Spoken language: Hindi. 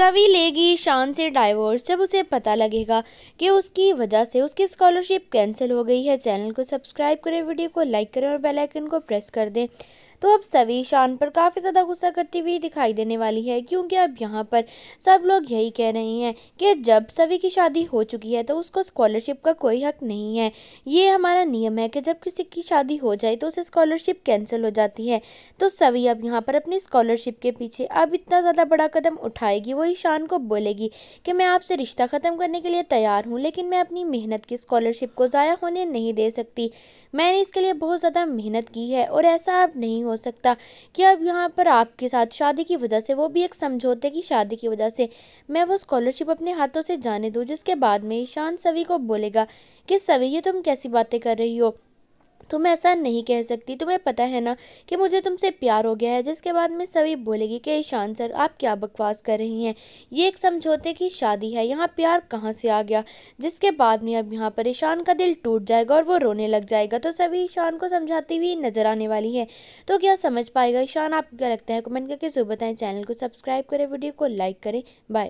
सभी लेगी शान से डाइवोर्स जब उसे पता लगेगा कि उसकी वजह से उसकी स्कॉलरशिप कैंसिल हो गई है। चैनल को सब्सक्राइब करें वीडियो को लाइक करें और बेल आइकन को प्रेस कर दें। तो अब सभी शान पर काफ़ी ज़्यादा गुस्सा करती हुई दिखाई देने वाली है, क्योंकि अब यहाँ पर सब लोग यही कह रहे हैं कि जब सभी की शादी हो चुकी है तो उसको स्कॉलरशिप का कोई हक नहीं है। ये हमारा नियम है कि जब किसी की शादी हो जाए तो उसे स्कॉलरशिप कैंसिल हो जाती है। तो सभी अब यहाँ पर अपनी स्कॉलरशिप के पीछे अब इतना ज़्यादा बड़ा कदम उठाएगी वो ईशान को बोलेगी कि मैं आपसे रिश्ता ख़त्म करने के लिए तैयार हूँ, लेकिन मैं अपनी मेहनत की स्कॉलरशिप को ज़ाया होने नहीं दे सकती। मैंने इसके लिए बहुत ज़्यादा मेहनत की है और ऐसा अब नहीं सकता कि अब यहाँ पर आपके साथ शादी की वजह से, वो भी एक समझौते की शादी की वजह से, मैं वो स्कॉलरशिप अपने हाथों से जाने दूँ, जिसके बाद में ईशान सभी को बोलेगा कि सभी ये तुम कैसी बातें कर रही हो? तुम ऐसा नहीं कह सकती। तुम्हें पता है ना कि मुझे तुमसे प्यार हो गया है, जिसके बाद में सभी बोलेगी कि ईशान सर, आप क्या बकवास कर रही हैं? ये एक समझौते की शादी है। यहाँ प्यार कहाँ से आ गया? जिसके बाद में अब यहाँ पर ईशान का दिल टूट जाएगा और वो रोने लग जाएगा। तो सभी ईशान को समझाती हुई नज़र आने वाली है। तो क्या समझ पाएगा ईशान आपको क्या लगता है? कमेंट करके जो बताएँ। चैनल को सब्सक्राइब करें, वीडियो को लाइक करें। बाय।